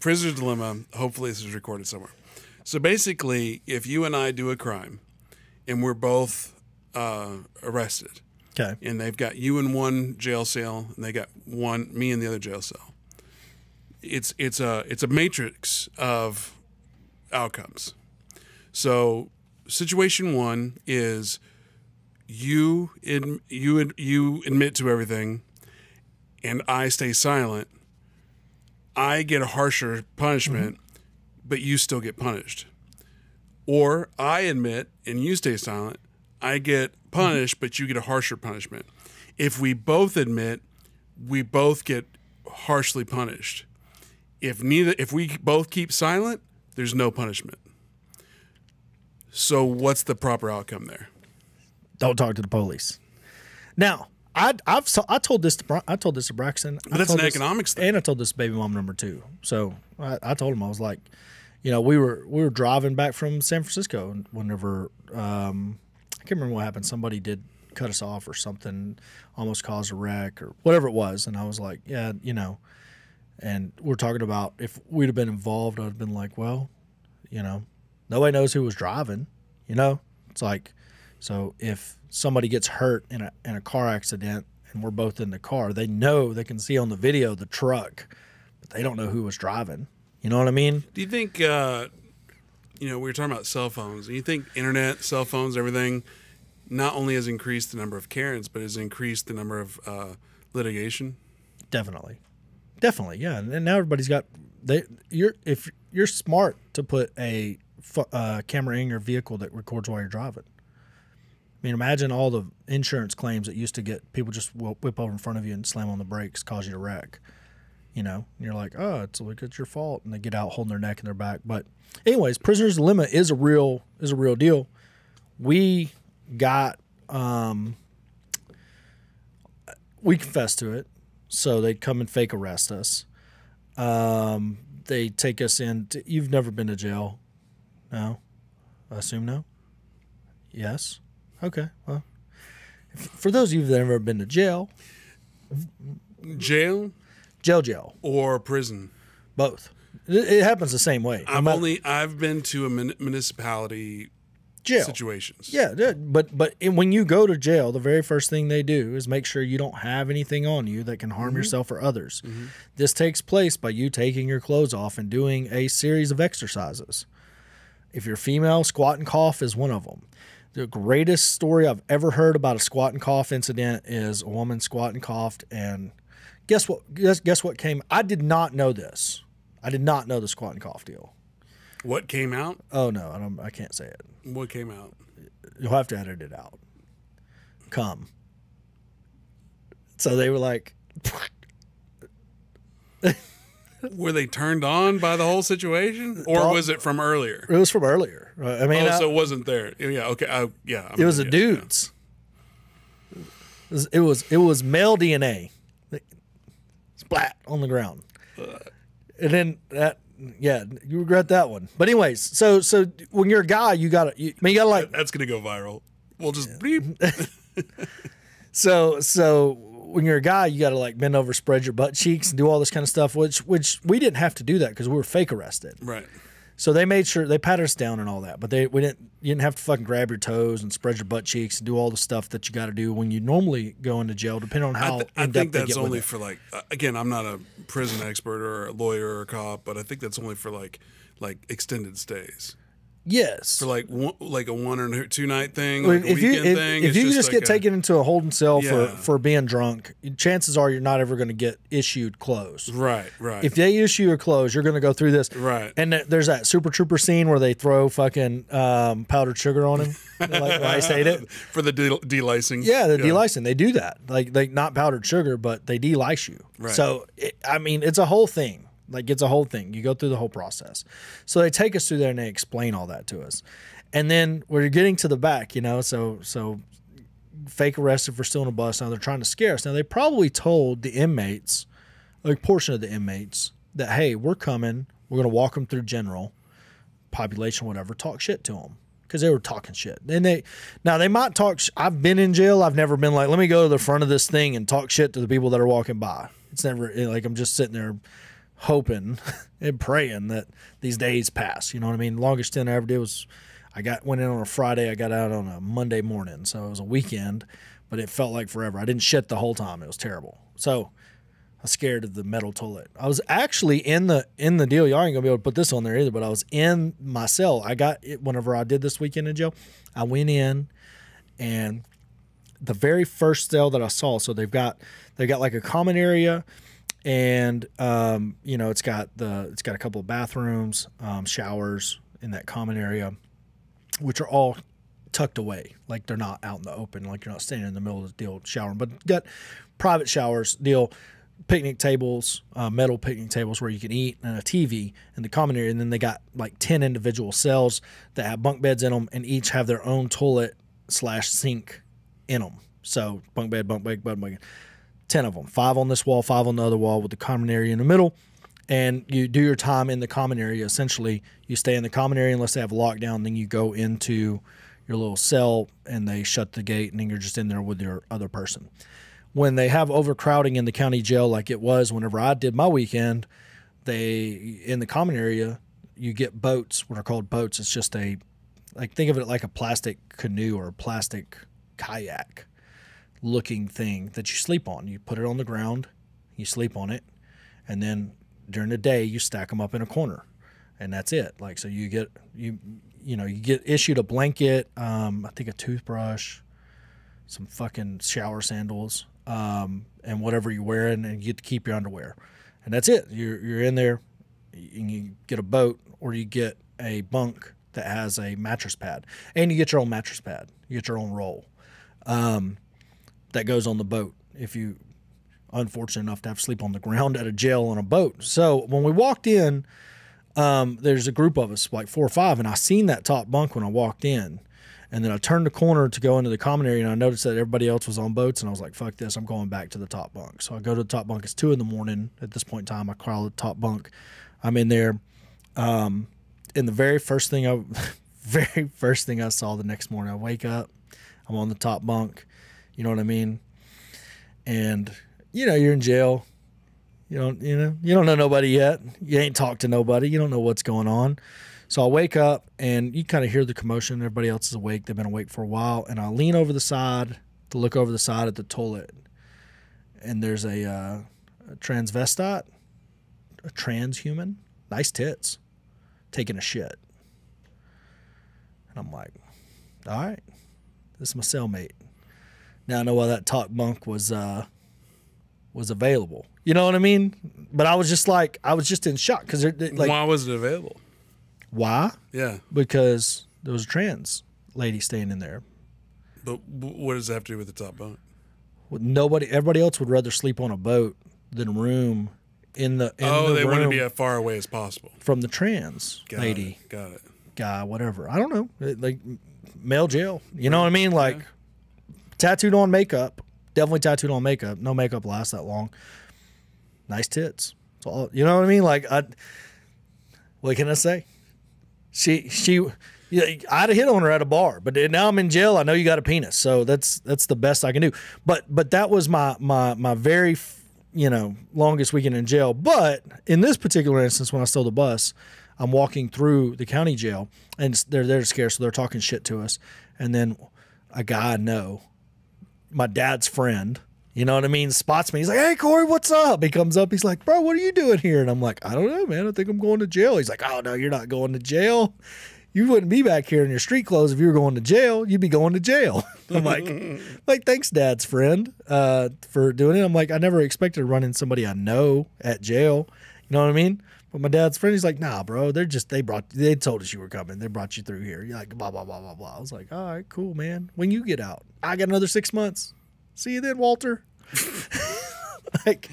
prisoner's dilemma. Hopefully, this is recorded somewhere. So basically, if you and I do a crime, and we're both uh, arrested, Okay. and they've got you in one jail cell, and they got one me in the other jail cell. It's it's a it's a matrix of outcomes. So situation one is you in you you admit to everything, and I stay silent. I get a harsher punishment, but you still get punished. Or I admit and you stay silent. I get punished, but you get a harsher punishment. If we both admit, we both get harshly punished. If neither, if we both keep silent, there's no punishment. So what's the proper outcome there? Don't talk to the police. Now, I I've I told this to I told this to Braxton. But that's an this- economics thing. and I told this to baby mom number two. So I, I told him I was like, you know, we were we were driving back from San Francisco, and whenever um, I can't remember what happened. Somebody did cut us off or something, almost caused a wreck or whatever it was, and I was like, yeah, you know. And we're talking about if we'd have been involved, I'd have been like, well, you know, nobody knows who was driving. You know, it's like, so if somebody gets hurt in a in a car accident and we're both in the car, they know they can see on the video the truck, but they don't know who was driving. You know what I mean? Do you think, uh, you know, we were talking about cell phones, and you think internet, cell phones, everything, not only has increased the number of Karens, but has increased the number of uh, litigation? Definitely, definitely, yeah. And now everybody's got they. You're if you're smart to put a uh, camera in your vehicle that records while you're driving. I mean, imagine all the insurance claims that used to get people just whip over in front of you and slam on the brakes, cause you to wreck. You know, and you're like, oh, it's like it's your fault, and they get out holding their neck and their back. But, anyways, prisoner's dilemma is a real is a real deal. We got um, we confessed to it, so they'd come and fake arrest us. Um, they take us in. To, you've never been to jail, no? I assume no. Yes. Okay. Well, for those of you that have never been to jail, Jail jail, jail, or prison? both. It, happens the same way. I've only I've been to a mun- municipality jail. situations. Yeah, but but in- when you go to jail, the very first thing they do is make sure you don't have anything on you that can harm mm-hmm. yourself or others. Mm-hmm. This takes place by you taking your clothes off and doing a series of exercises. If you're female, squat and cough is one of them. The greatest story I've ever heard about a squat and cough incident is a woman squat and coughed, and guess what? Guess, guess what came? I did not know this. I did not know the squat and cough deal. What came out? Oh no, I don't. I can't say it. What came out? You'll have to edit it out. Come. So they were like, Were they turned on by the whole situation, or was it from earlier? it was from earlier. Uh, I mean, Oh, I- so it wasn't there. Yeah. Okay. I, yeah. I'm it was a you. dude's. It was, it was it was male DNA, splat on the ground, uh. and then that yeah you regret that one. But anyways, so so when you're a guy, you gotta you, I mean you gotta like That's gonna go viral. We'll just bleep. So so when you're a guy, you got to like bend over, spread your butt cheeks, and do all this kind of stuff. Which which we didn't have to do that because we were fake arrested. right. So they made sure they patted us down and all that, but they we didn't you didn't have to fucking grab your toes and spread your butt cheeks and do all the stuff that you got to do when you normally go into jail, depending on I, how th- I in think that's only for like uh, again. I'm not a prison expert or a lawyer or a cop, but I think that's only for like like extended stays. Yes. For like one, like a one or two night thing, like a if you weekend if, thing. if you just just like get a- taken into a holding cell for, Yeah. for being drunk, chances are you're not ever going to get issued clothes. right, right, If they issue your clothes, you're going to go through this. right. And th- there's that Super Trooper scene where they throw fucking um, powdered sugar on him. like Rice ate it. for the de- delicing. Yeah, the delicing. They do that. Like they not powdered sugar, but they delice you. Right. So it, I mean, it's a whole thing. Like it's a whole thing. You go through the whole process. So they take us through there and they explain all that to us. And then we're getting to the back, you know. So so fake arrested for stealing a bus. Now they're trying to scare us. Now they probably told the inmates, a portion of the inmates, that hey, we're coming. We're gonna walk them through general population, whatever. Talk shit to them because they were talking shit. And they now they might talk. I've been in jail. I've never been like, let me go to the front of this thing and talk shit to the people that are walking by. It's never like I'm just sitting there hoping and praying that these days pass. You know what I mean? Longest stint I ever did was I got went in on a Friday. I got out on a Monday morning, so it was a weekend, but it felt like forever. I didn't shit the whole time. It was terrible. So I was scared of the metal toilet. I was actually in the in the deal. Y'all ain't gonna be able to put this on there either. But I was in my cell. I got it whenever I did this weekend in jail. I went in, and the very first cell that I saw. So they've got they've got like a common area, and um, you know it's got the it's got a couple of bathrooms, um, showers in that common area, which are all tucked away, like they're not out in the open, like you're not standing in the middle of the deal showering, but got private showers deal picnic tables, uh, metal picnic tables where you can eat, and a TV in the common area. And then they got like 10 individual cells that have bunk beds in them and each have their own toilet slash sink in them. So bunk bed, bunk bed, bunk bed. 10 of them, five on this wall, five on the other wall with the common area in the middle. And you do your time in the common area. Essentially, you stay in the common area unless they have lockdown. Then you go into your little cell and they shut the gate, and then you're just in there with your other person when they have overcrowding in the county jail like it was whenever I did my weekend, they in the common area you get boats, what are called boats. It's just a like think of it like a plastic canoe or a plastic kayak looking thing that you sleep on. You put it on the ground, you sleep on it, and then during the day you stack them up in a corner, and that's it. Like so you get you you know you get issued a blanket, um, I think a toothbrush, some fucking shower sandals, um, and whatever you're wearing, and you get to keep your underwear, and that's it. You're you're in there, and you get a boat or you get a bunk that has a mattress pad, and you get your own mattress pad. You get your own roll, um, that goes on the boat if you unfortunate enough to have to sleep on the ground at a jail on a boat. So when we walked in, um, there's a group of us, like four or five, and I seen that top bunk when I walked in. And then I turned the corner to go into the common area and I noticed that everybody else was on boats and I was like, fuck this, I'm going back to the top bunk. So I go to the top bunk. It's two in the morning at this point in time. I crawl the top bunk. I'm in there. Um, and the very first thing I very first thing I saw the next morning, I wake up, I'm on the top bunk. You know what I mean? And you know, you're in jail. You don't you know, you don't know nobody yet. You ain't talked to nobody. You don't know what's going on. So I wake up and you kind of hear the commotion. Everybody else is awake. They've been awake for a while. And I lean over the side to look over the side at the toilet. And there's a, uh, a transvestite, a transhuman, nice tits, taking a shit. And I'm like, all right, this is my cellmate. Now I know why that top bunk was uh, was available. You know what I mean? But I was just like, I was just in shock because like, Why was it available? why? Yeah, because there was a trans lady staying in there. but what does that have to do with the top bunk? Well, Nobody, everybody else would rather sleep on a boat than room in the. In oh, the they want to be as far away as possible. from the trans Got lady, it. Got it. guy, whatever. I don't know, like male jail. You know what I mean? Like tattooed on makeup, definitely tattooed on makeup. No makeup lasts that long. Nice tits. All, you know what I mean? Like I, what can I say? She she. Yeah, I'd have hit on her at a bar, but now I'm in jail. I know you got a penis, so that's that's the best I can do. But but that was my my my very you know longest weekend in jail. But in this particular instance, when I stole the bus, I'm walking through the county jail, and they're they're scared, so they're talking shit to us. And then a guy I know, my dad's friend, you know what I mean, spots me. He's like, "Hey Corey, what's up?" He comes up. He's like, "Bro, what are you doing here?" And I'm like, "I don't know, man. I think I'm going to jail." He's like, "Oh no, you're not going to jail." You wouldn't be back here in your street clothes if you were going to jail. You'd be going to jail. I'm like, like thanks, Dad's friend, uh, for doing it. I'm like, I never expected to run in somebody I know at jail. You know what I mean? But my dad's friend, he's like, nah, bro. They're just they brought they told us you were coming. They brought you through here. You're like blah blah blah blah blah. I was like, all right, cool, man. When you get out, I got another six months. See you then, Walter. like,